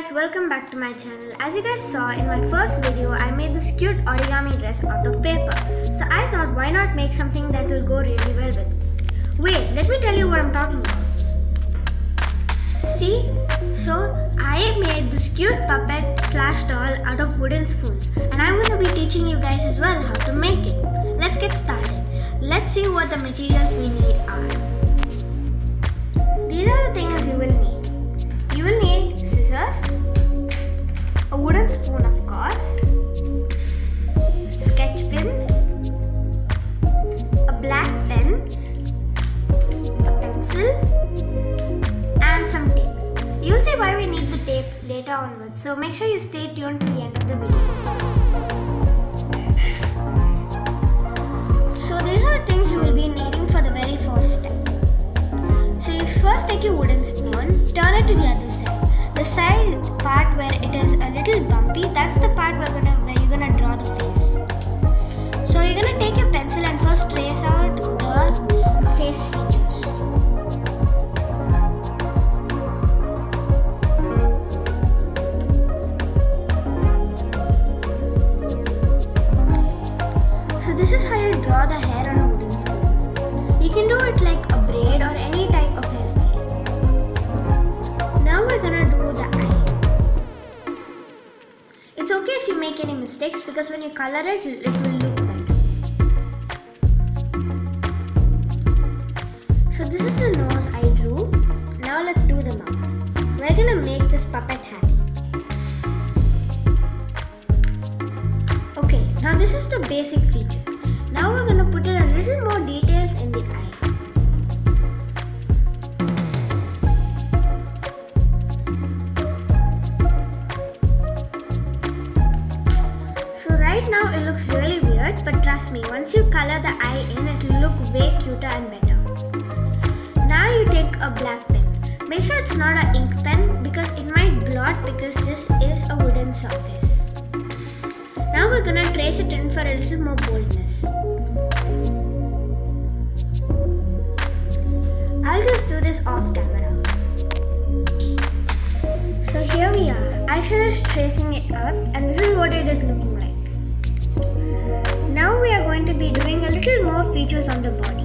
guys, welcome back to my channel. As you guys saw in my first video, I made this cute origami dress out of paper. So I thought why not make something that will go really well with. Wait, let me tell you what I'm talking about. See? So I made this cute puppet slash doll out of wooden spoons and I'm going to be teaching you guys as well how to make it. Let's get started. Let's see what the materials we need are. These are the things you will scissors, a wooden spoon of course, sketch pins, a black pen, a pencil, and some tape. You'll see why we need the tape later onwards, so make sure you stay tuned to the end of the video. So these are the things you will be needing for the very first step. So you first take your wooden spoon, turn it to the other side. The side part where it is a little bumpy, that's the part where, gonna, where you're gonna draw the face. So you're gonna take your pencil and first trace out the face features. So this is how you draw the hair on a wooden spoon. You can do it like a braid or any type gonna do the eye. It's okay if you make any mistakes because when you color it, it will look better. So this is the nose I drew. Now let's do the mouth. We're gonna make this puppet happy. Okay, now this is the basic feature. Now we're gonna put in a little more details in the eye. Trust me, once you color the eye in, it will look way cuter and better. Now you take a black pen. Make sure it's not an ink pen because it might blot because this is a wooden surface. Now we're gonna trace it in for a little more boldness. I'll just do this off camera. So here we are. I finished tracing it up and this is what it is looking like. We are going to be doing a little more features on the body.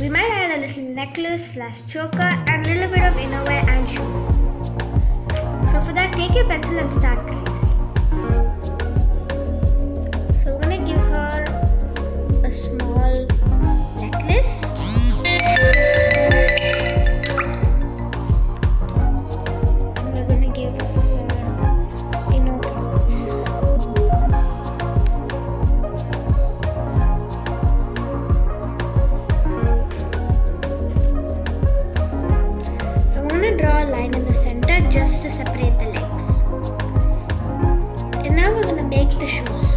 We might add a little necklace slash choker and a little bit of innerwear and shoes. So for that take your pencil and start tracing. Just to separate the legs. And now we're going to make the shoes.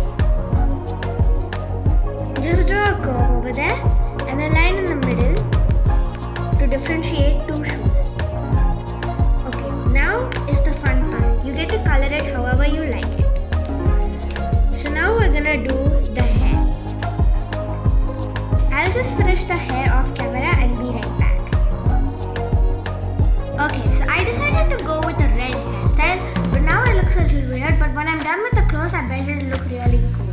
Just draw a curve over there and a line in the middle to differentiate two shoes. Okay, now is the fun part. You get to color it however you like it. So now we're going to do the hair. I'll just finish the hair off camera and be right back. Okay, so I decided to go looks a little weird. But when I'm done with the clothes, I bet it'll look really cool.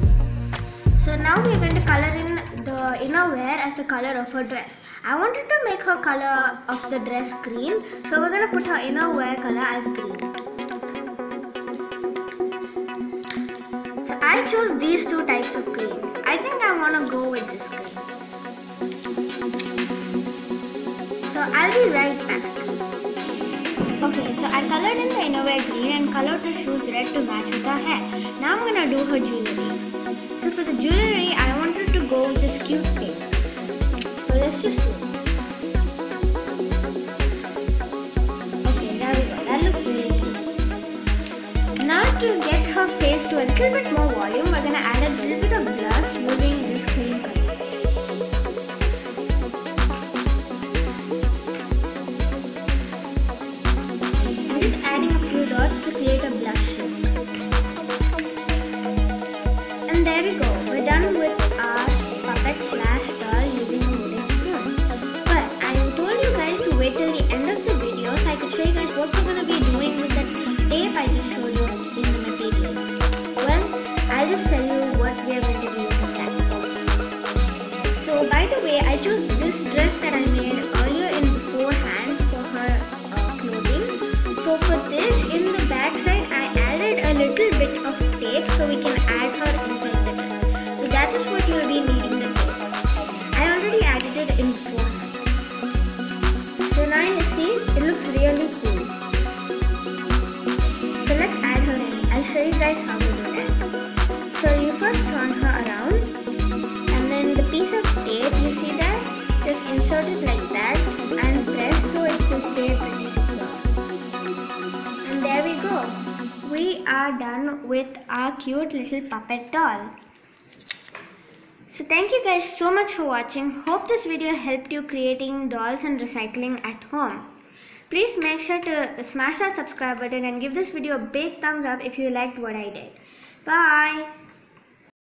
So now we're going to color in the innerwear as the color of her dress. I wanted to make her color of the dress green, so we're going to put her innerwear color as green. So I chose these two types of green. I think I want to go with this green. So I'll be right back. Okay, so I colored in the innerwear green and colored the shoes red to match with her hair. Now I'm gonna do her jewelry. So for the jewelry, I wanted to go with this cute pink. So let's just do it. Okay, there we go. That looks really cute. Now to get her face to a little bit more volume, we're gonna add a little bit of blush using this cream the way, I chose this dress that I made earlier in beforehand for her uh, clothing. So for this, in the back side, I added a little bit of tape so we can add her inside the dress. So that is what you will be needing the tape. I already added it in beforehand. So now you see, it looks really cool. So let's add her in. I'll show you guys how to do that. So you first turn her around and then the piece of that? Just insert it like that and press so it will stay pretty secure. And there we go. We are done with our cute little puppet doll. So thank you guys so much for watching. Hope this video helped you creating dolls and recycling at home. Please make sure to smash that subscribe button and give this video a big thumbs up if you liked what I did. Bye!